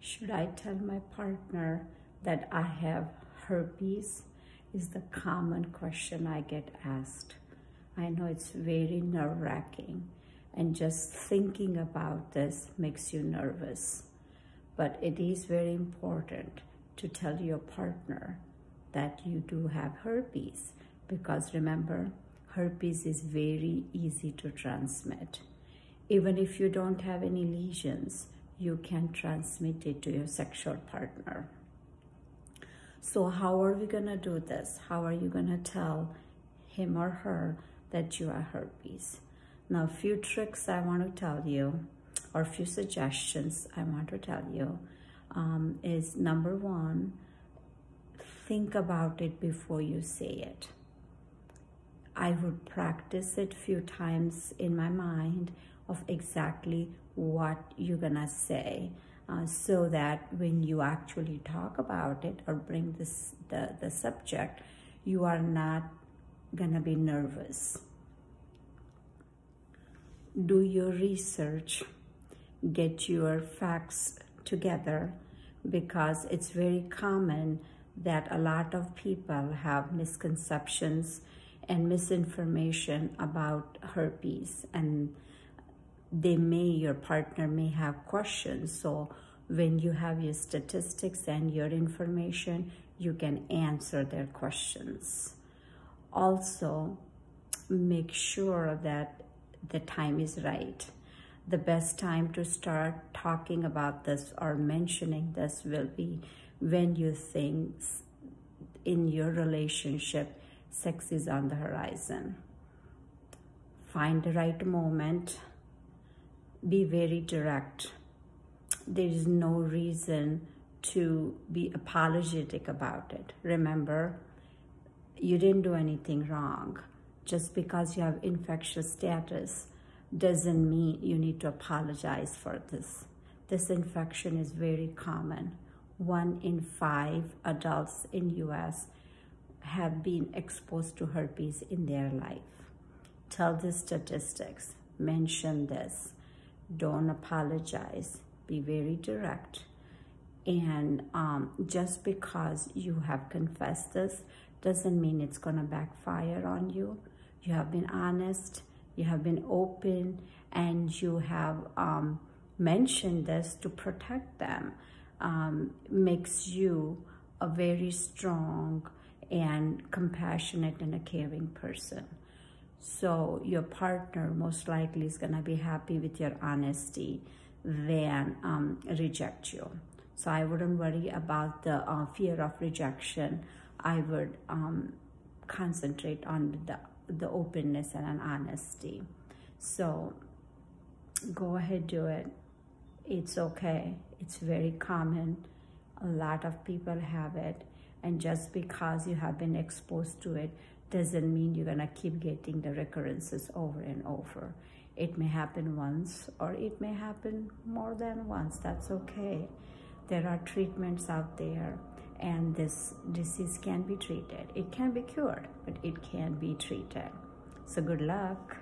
Should I tell my partner that I have herpes? Is the common question I get asked. I know it's very nerve wracking, and just thinking about this makes you nervous. But it is very important to tell your partner that you do have herpes because remember, herpes is very easy to transmit. Even if you don't have any lesions, you can transmit it to your sexual partner. So how are we gonna do this? How are you gonna tell him or her that you are herpes? Now, a few tricks I want to tell you, or a few suggestions I want to tell you, um, is number one, think about it before you say it. I would practice it a few times in my mind of exactly what you're gonna say uh, so that when you actually talk about it or bring this the, the subject, you are not gonna be nervous. Do your research, get your facts together because it's very common that a lot of people have misconceptions and misinformation about herpes and they may, your partner may have questions. So when you have your statistics and your information, you can answer their questions. Also, make sure that the time is right. The best time to start talking about this or mentioning this will be when you think in your relationship, sex is on the horizon. Find the right moment be very direct. There is no reason to be apologetic about it. Remember, you didn't do anything wrong. Just because you have infectious status doesn't mean you need to apologize for this. This infection is very common. One in five adults in US have been exposed to herpes in their life. Tell the statistics, mention this don't apologize. Be very direct. And um, just because you have confessed this doesn't mean it's going to backfire on you. You have been honest, you have been open, and you have um, mentioned this to protect them. Um, makes you a very strong and compassionate and a caring person. So your partner most likely is going to be happy with your honesty than um, reject you. So I wouldn't worry about the uh, fear of rejection. I would um, concentrate on the, the openness and an honesty. So go ahead, do it. It's okay. It's very common. A lot of people have it. And just because you have been exposed to it doesn't mean you're to keep getting the recurrences over and over. It may happen once or it may happen more than once. That's okay. There are treatments out there and this disease can be treated. It can be cured, but it can be treated. So good luck.